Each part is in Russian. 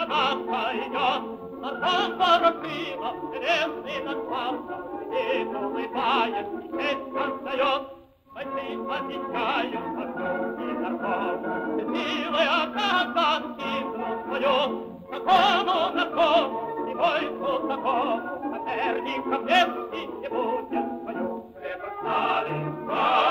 Катанка идет, Катанка рождена, Древний Катанка, и улыбаясь, Песня встает, Бойцы посещают, Огромный нарком, Милая Катанки, Друг свою, Какому нарком, Не бойся таком, Соперников нет, И не будет свою, Крепостали, Крепостали,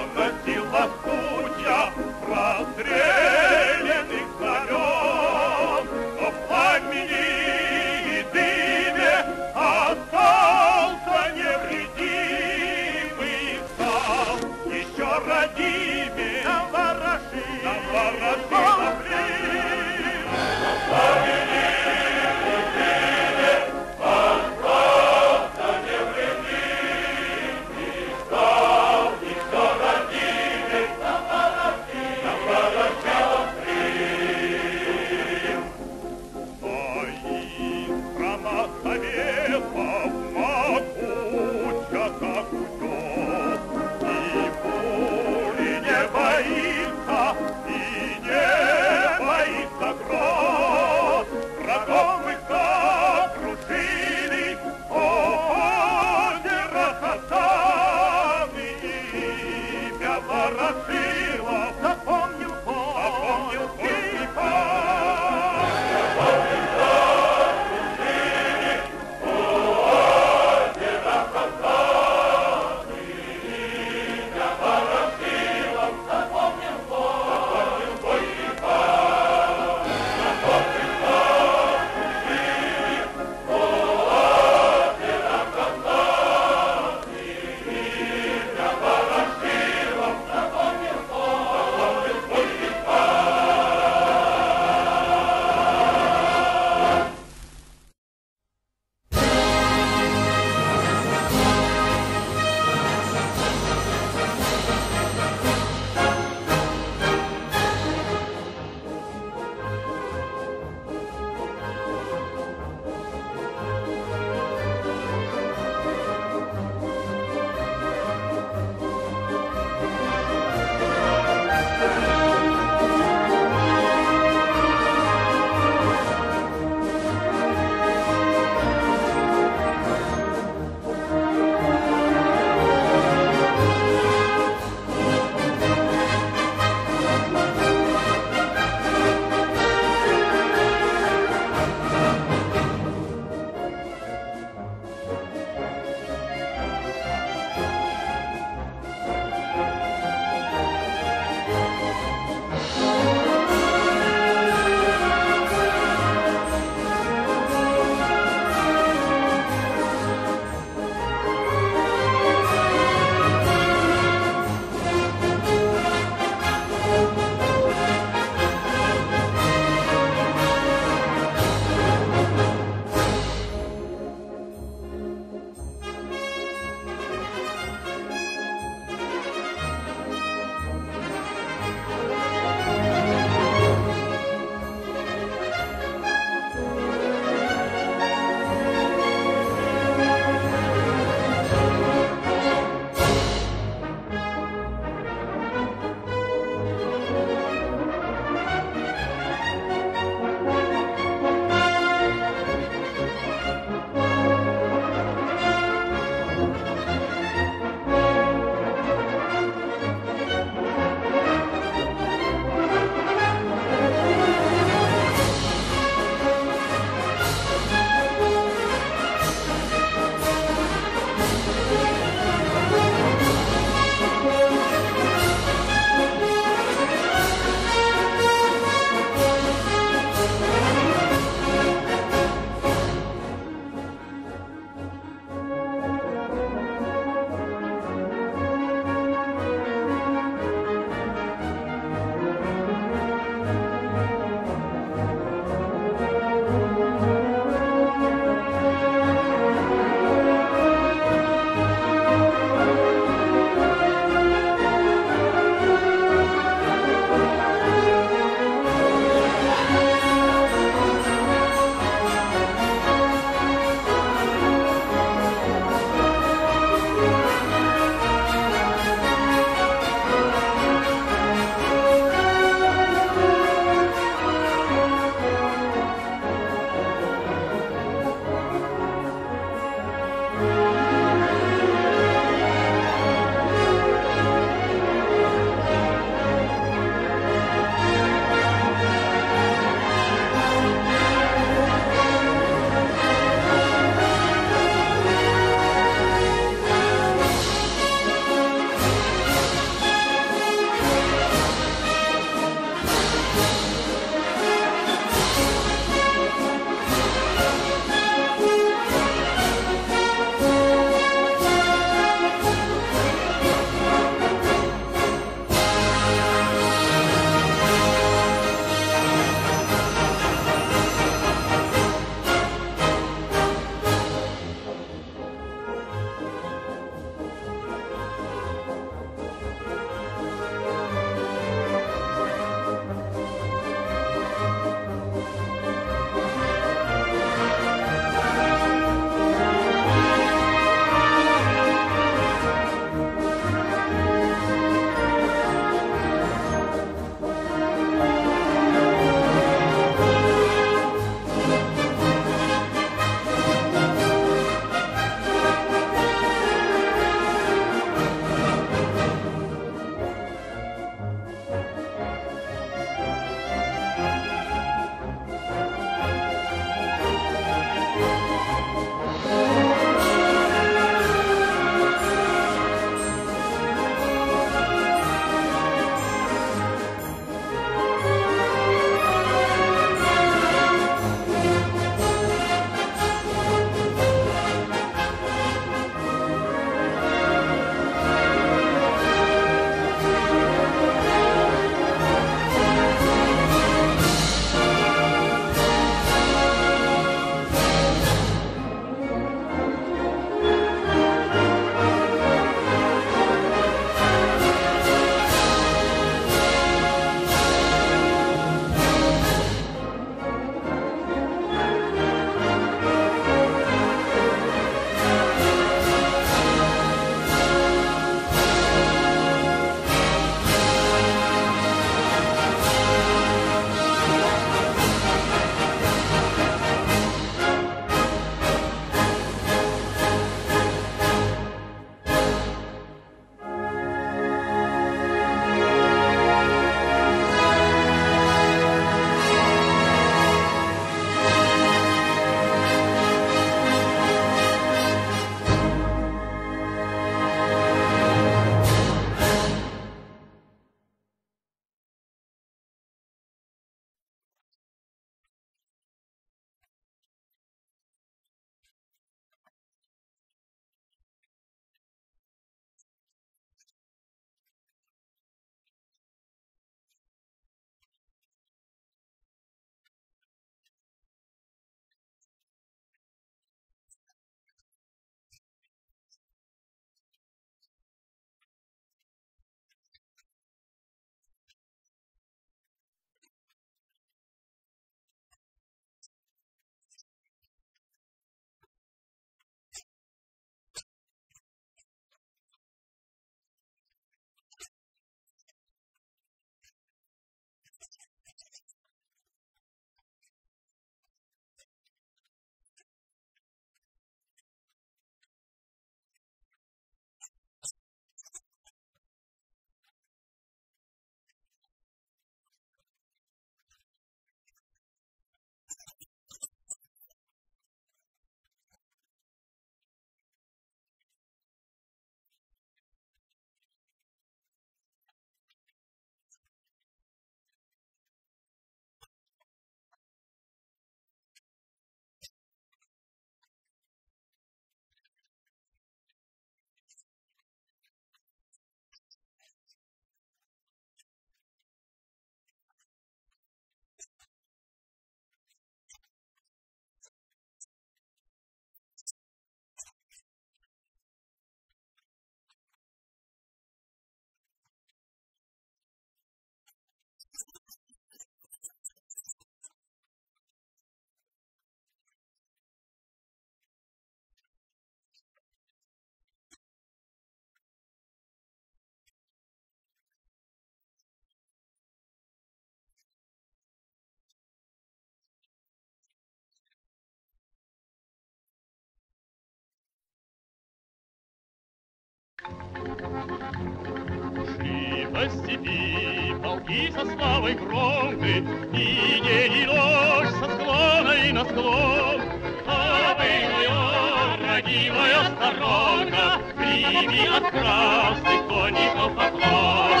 По степи полки со славой громкой, И день и ночь со склона и на склон. Обыгнуя, родимая сторонка, Прими от красных конников поклон.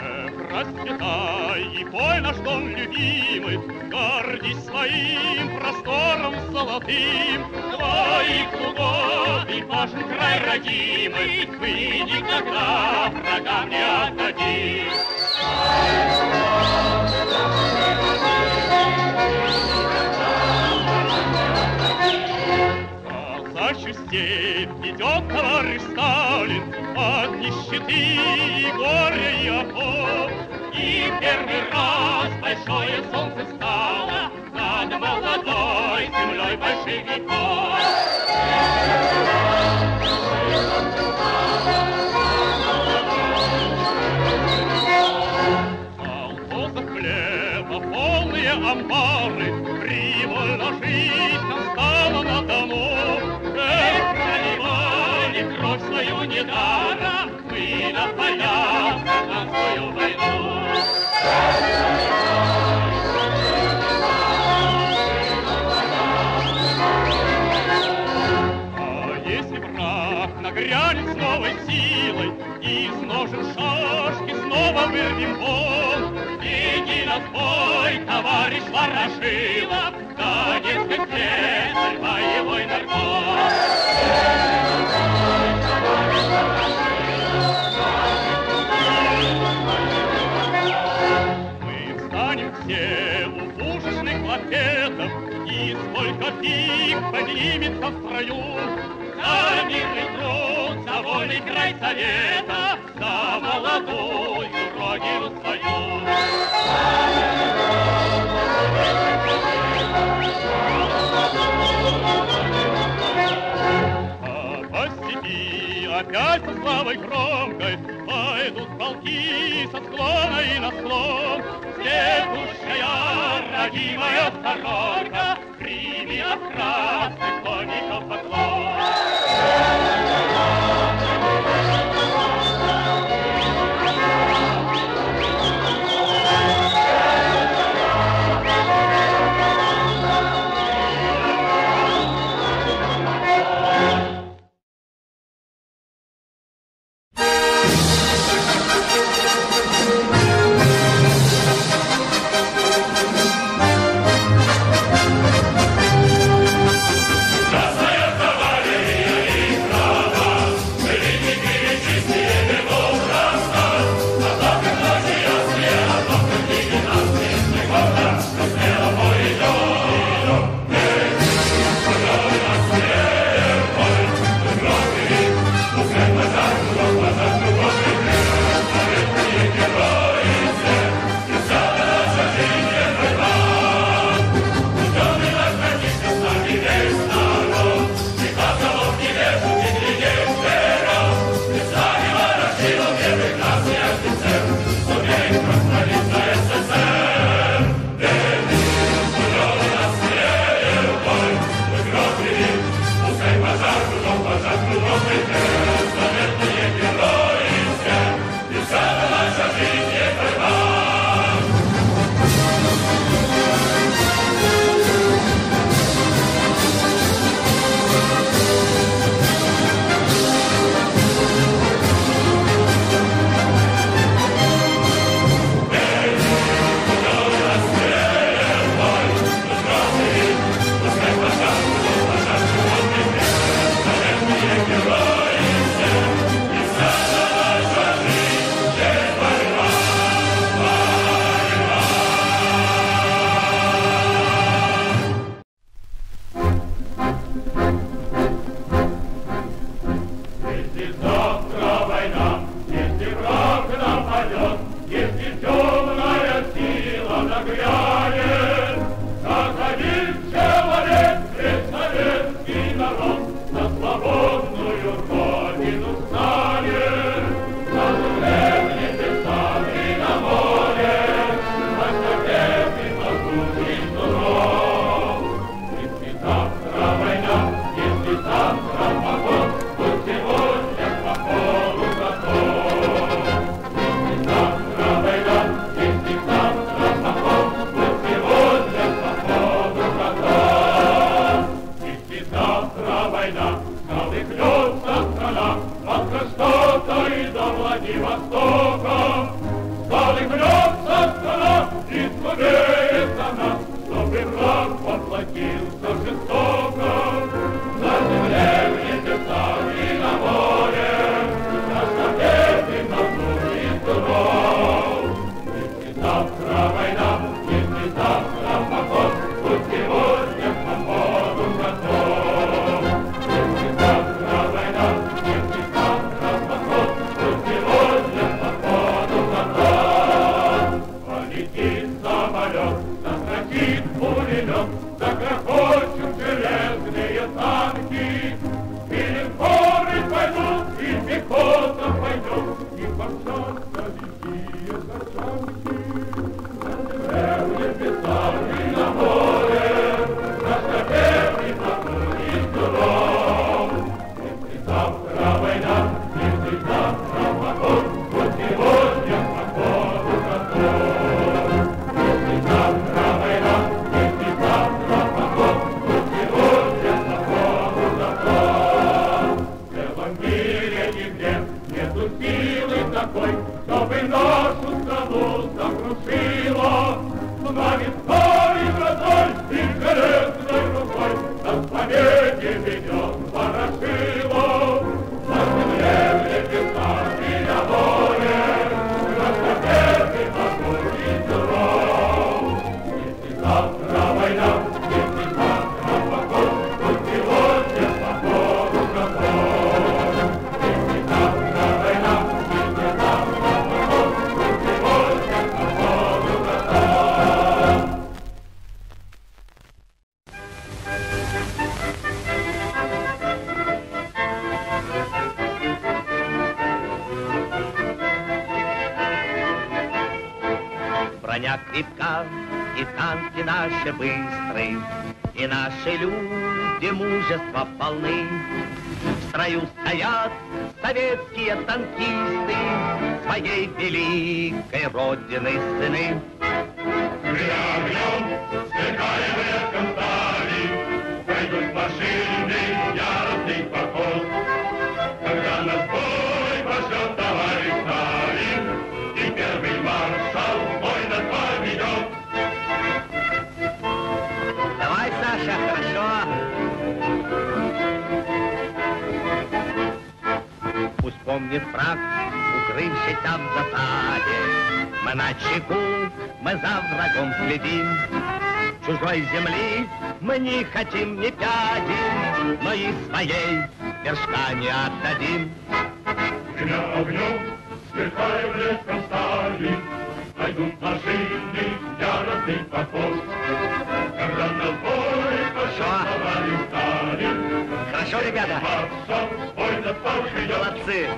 Эх, расцветай и пой наш дом любимый, Гордись своим простором золотым, Твоих лугов и пашен край родимый, Мы никогда врагам не отдадим. Казачью степь идет товарищ Сталин От нищеты и горя и оков. И первый раз большое солнце стало молодой землей большевиков. Колхоза хлеба полные амбары, Привольно жить нам стало на дому. Эх, проливали кровь свою недаром, Мы на полях гражданскую войну. Вырвем вон, Иди на бой, товарищ Ворошилов, Донецкий царь, боевой пушечных лафетов, И сколько пик поднимется в строю. За мирный труд, за вольный край совета, За молодую опять со славой громкой Пойдут полки со склона и на склон. Следующая родимая сторонка Прими от красных конников поклон. give me thin Мы на чеку, мы за врагом следим. Чужой земли мы не хотим ни пяди, но и своей вершка не отдадим. Гремя огнем, сверкаем леском стали, Пойдут машины, яростный похож. Когда на бой пошел стали, Хорошо, ребята? Молодцы!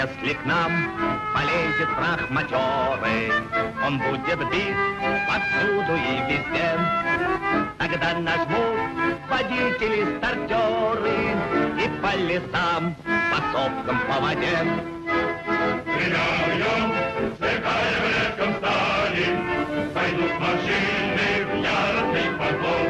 если к нам полезет прах матерый, он будет бит повсюду и везде. Тогда нажмут водители стартеры и по лесам, по сопкам, по воде. Стреляем, сверкая в редком стане, пойдут машины в яростный погон.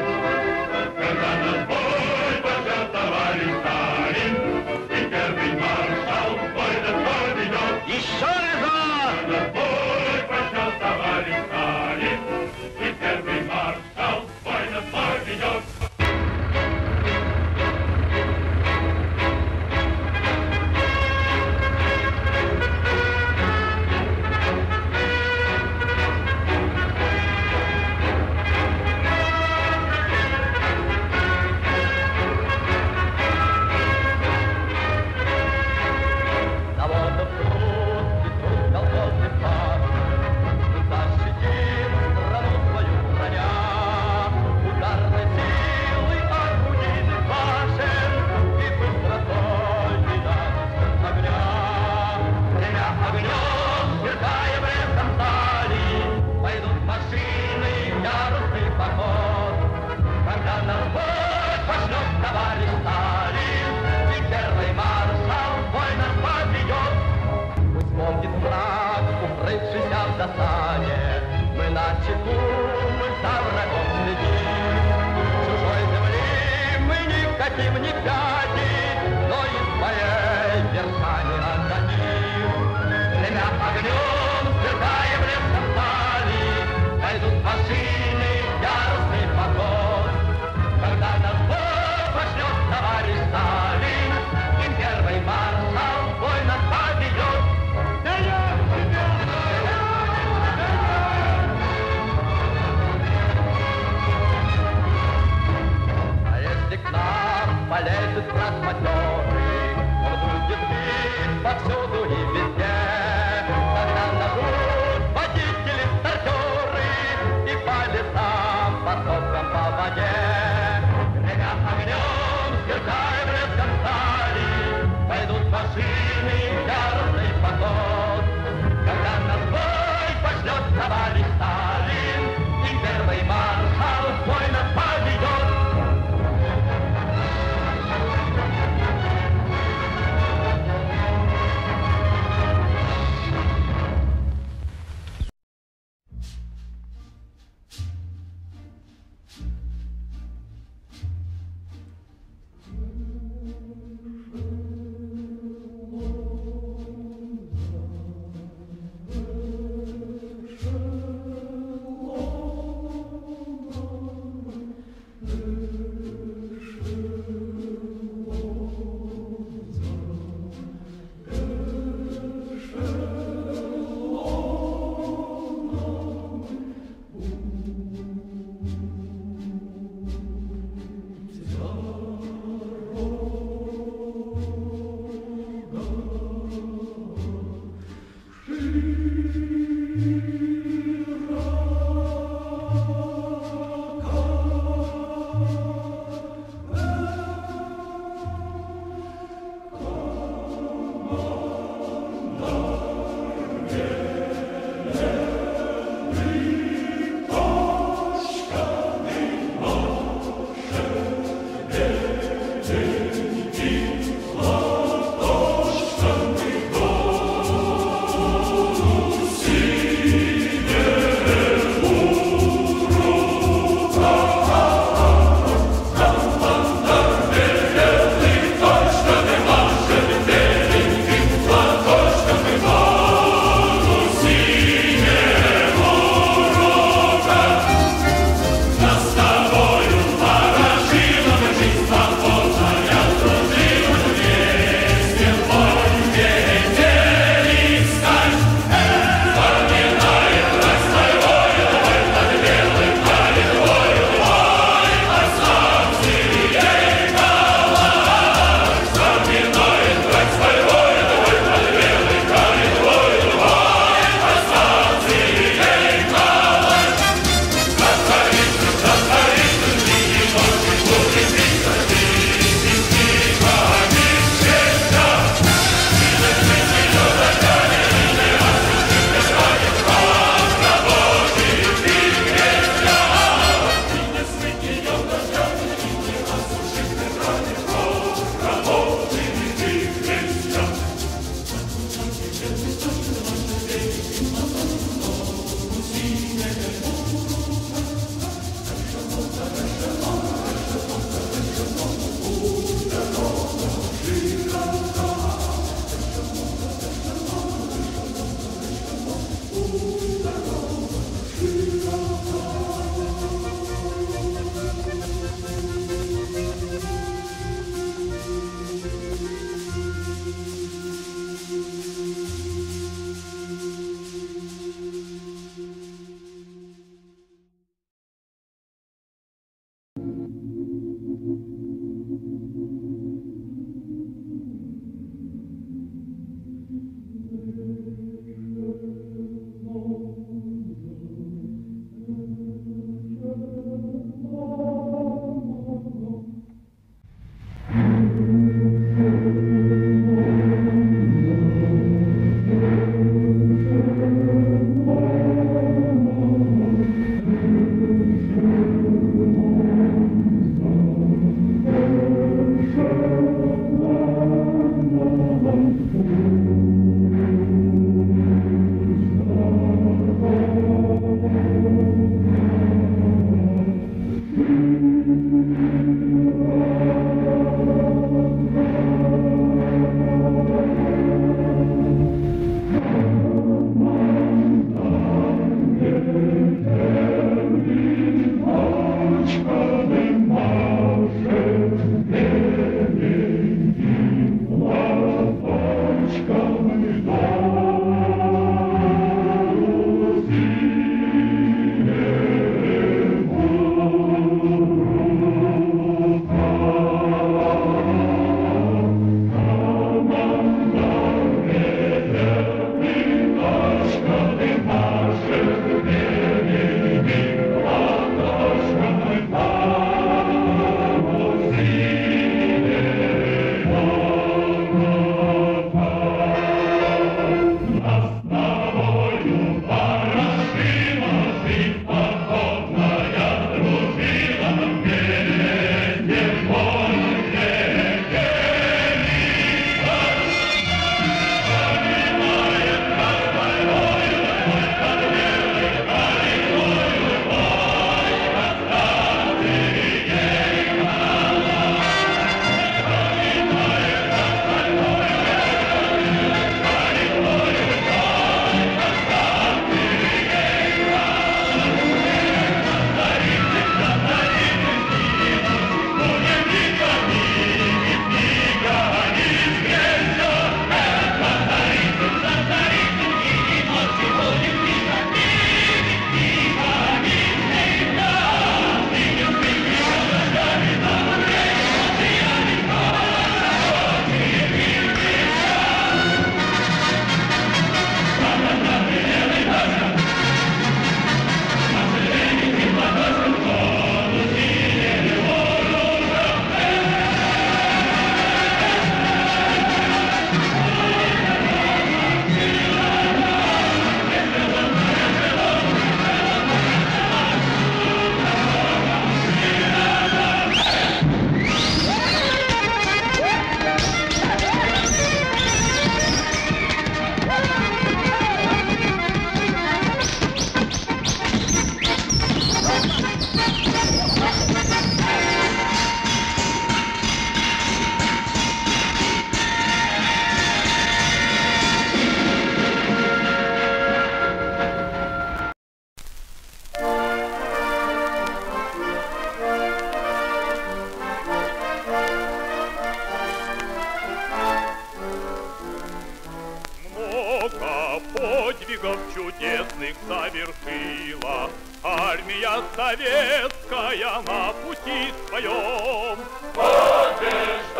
пути своем. Побеждать!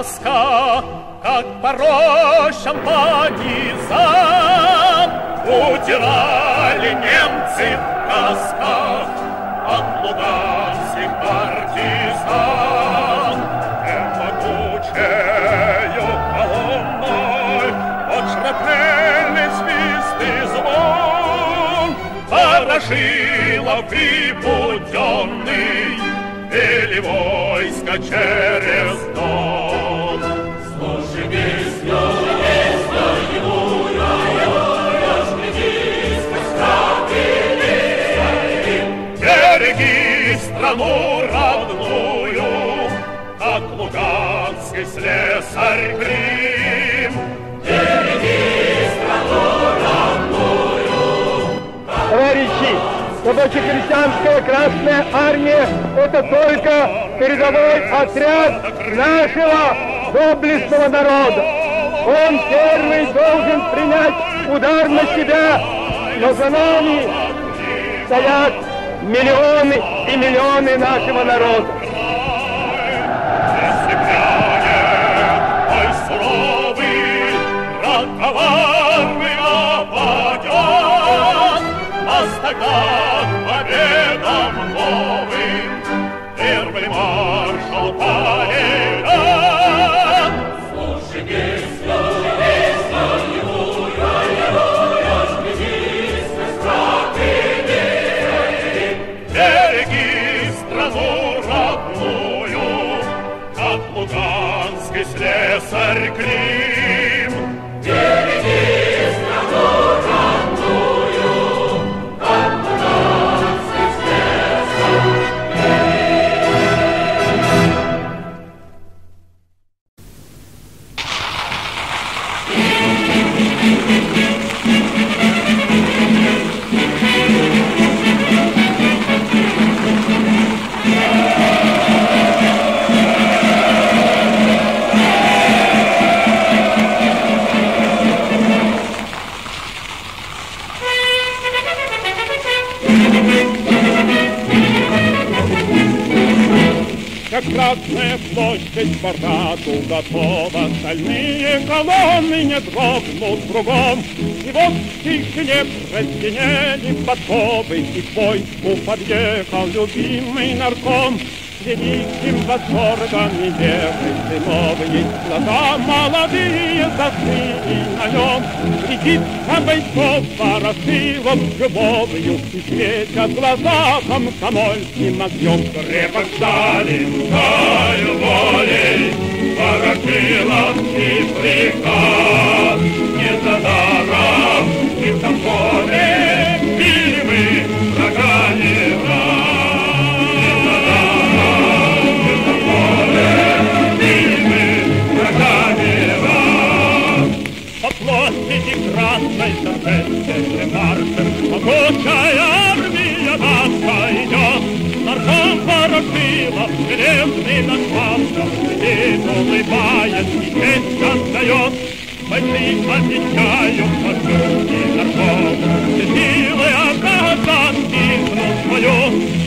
тоска, как по рощам по низам Утирали немцы в досках от луганских партизан. Эм могучею колонной под шрапнельный звон Ворошилов и Буденный вели войско через страну родную, как луганский слесарь крим. Береги страну родную, Товарищи, рабоче-крестьянская Красная Армия – это только передовой отряд нашего доблестного народа. Он первый должен принять удар на себя, но за нами стоят миллионы и миллионы нашего народа. Коварный Как красная площадь параду готова, Стальные колонны не дрогнут кругом. И вот в тишине прозвенели подковы, И к подъехал любимый нарком. Великим восторгом и верой сыновьи Глаза молодые застыли на нем. Рядится бойцов ворошилов любовью И светят глаза комсомольским огнем. Крепок Сталин, таю волей, Ворошиловский приказ. Не за даром и в тампоне Маршем, маршем, могучая армия нас пойдет. Нарком ворошила, железный наш памша, Сидит, улыбаясь и честь отдает. Больших обещаю, пошутки нарком, Силы оказан истину свою.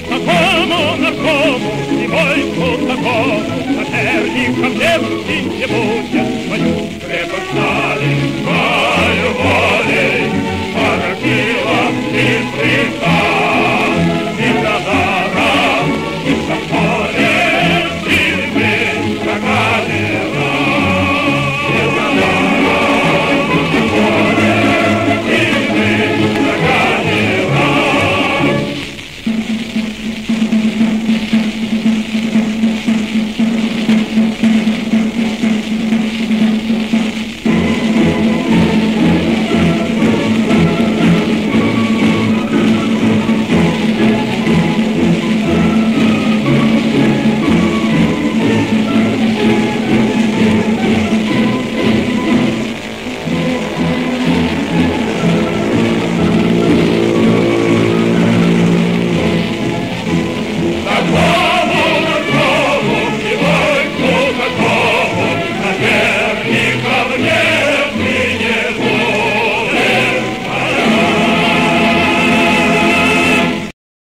Такому наркому а и войску такому, Соперником легким не будет свою крепость